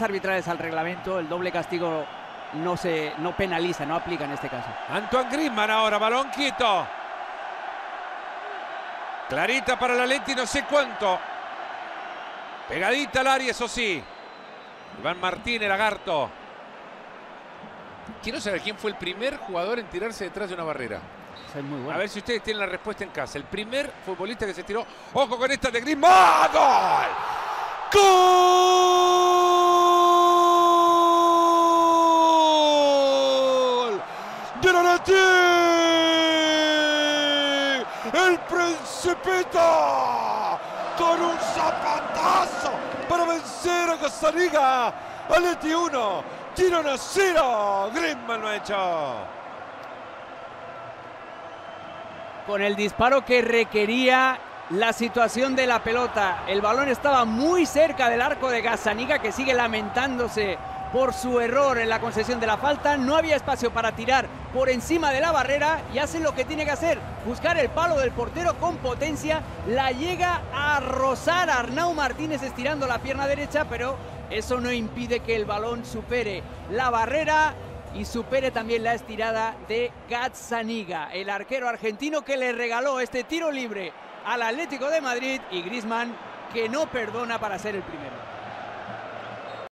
arbitrales al reglamento, el doble castigo no se no penaliza, no aplica en este caso. Antoine Griezmann ahora, balón quieto. Clarita para la Leti, no sé cuánto. Pegadita al área, eso sí. Iván Martín, el lagarto. Quiero saber quién fue el primer jugador en tirarse detrás de una barrera. Es muy bueno. A ver si ustedes tienen la respuesta en casa. El primer futbolista que se tiró. Ojo con esta de Griezmann. ¡Gol! ¡Gol! ¡De la Leti! ¡El Principito! Con un zapatazo para vencer a Gazzaniga. Aleti 1, Tiro a 0. Griezmann lo ha hecho. Con el disparo que requería la situación de la pelota. El balón estaba muy cerca del arco de Gazzaniga que sigue lamentándose por su error en la concesión de la falta. No había espacio para tirar por encima de la barrera y hace lo que tiene que hacer. Buscar el palo del portero con potencia. La llega a rozar Arnau Martínez estirando la pierna derecha, pero eso no impide que el balón supere la barrera y supere también la estirada de Gazzaniga, el arquero argentino que le regaló este tiro libre al Atlético de Madrid y Griezmann que no perdona para ser el primero.